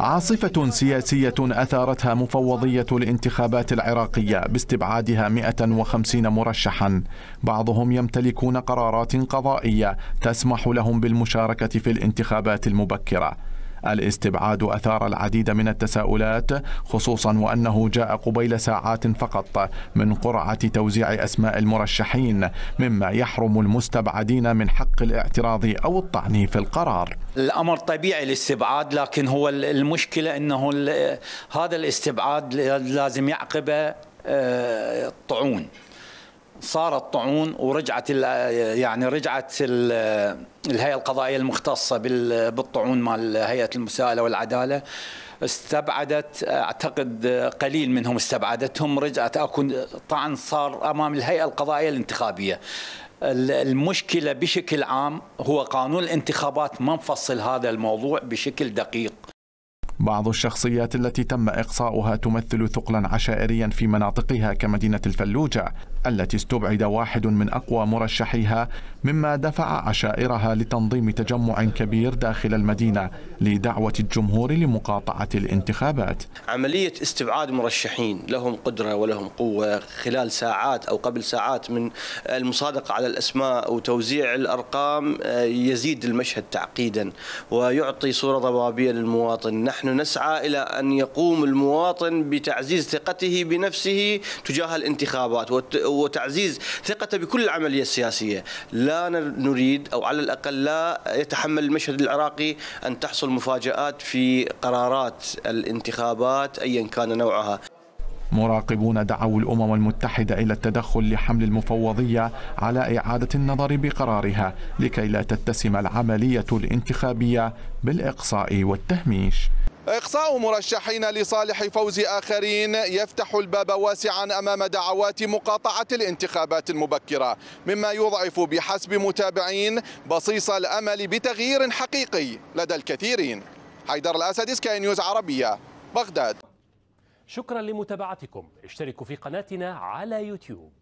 عاصفة سياسية أثارتها مفوضية الانتخابات العراقية باستبعادها 150 مرشحا. بعضهم يمتلكون قرارات قضائية تسمح لهم بالمشاركة في الانتخابات المبكرة. الاستبعاد أثار العديد من التساؤلات خصوصا وأنه جاء قبيل ساعات فقط من قرعة توزيع أسماء المرشحين مما يحرم المستبعدين من حق الاعتراض أو الطعن في القرار. الأمر طبيعي الاستبعاد لكن هو المشكلة أنه هذا الاستبعاد لازم يعقبه الطعون. آه، صارت طعون ورجعت يعني رجعت الهيئة القضائية المختصة بالطعون مال هيئة المساءلة والعدالة. استبعدت أعتقد قليل منهم استبعدتهم رجعت أكو طعن صار أمام الهيئة القضائية الانتخابية. المشكلة بشكل عام هو قانون الانتخابات ما مفصل هذا الموضوع بشكل دقيق. بعض الشخصيات التي تم إقصاؤها تمثل ثقلا عشائريا في مناطقها كمدينة الفلوجة. التي استبعد واحد من أقوى مرشحيها مما دفع عشائرها لتنظيم تجمع كبير داخل المدينة لدعوة الجمهور لمقاطعة الانتخابات. عملية استبعاد مرشحين لهم قدرة ولهم قوة خلال ساعات أو قبل ساعات من المصادقة على الأسماء وتوزيع الأرقام آه، يزيد المشهد تعقيدا ويعطي صورة ضبابية للمواطن. نحن نسعى إلى أن يقوم المواطن بتعزيز ثقته بنفسه تجاه الانتخابات وتعزيز ثقته بكل العملية السياسية. لا نريد أو على الأقل لا يتحمل المشهد العراقي أن تحصل مفاجآت في قرارات الانتخابات أيا كان نوعها. مراقبون دعوا الأمم المتحدة إلى التدخل لحمل المفوضية على إعادة النظر بقرارها لكي لا تتسم العملية الانتخابية بالإقصاء والتهميش. إقصاء مرشحين لصالح فوز آخرين يفتح الباب واسعا أمام دعوات مقاطعة الانتخابات المبكرة مما يضعف بحسب متابعين بصيص الأمل بتغيير حقيقي لدى الكثيرين. حيدر الأسد سكاي نيوز عربية بغداد. شكرا لمتابعتكم. اشتركوا في قناتنا على يوتيوب.